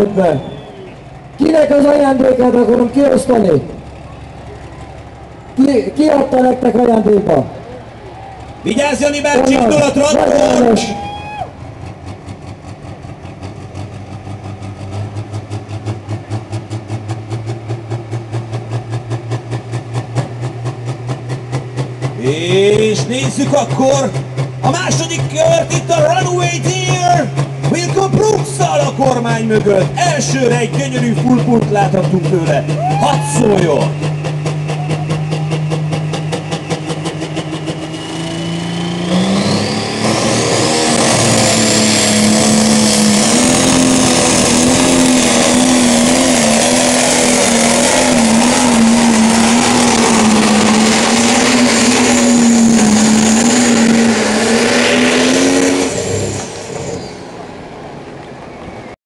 kötve. Kinek az ajándékát akarom kiosztani? Ki, ki adta nektek ajándékba? Vigyázz Jani, mert csiptől a traktor! És nézzük akkor a második kört, itt a Runaway kormány mögött. Elsőre egy gyönyörű full láthatunk tőle. Hadd szóljon!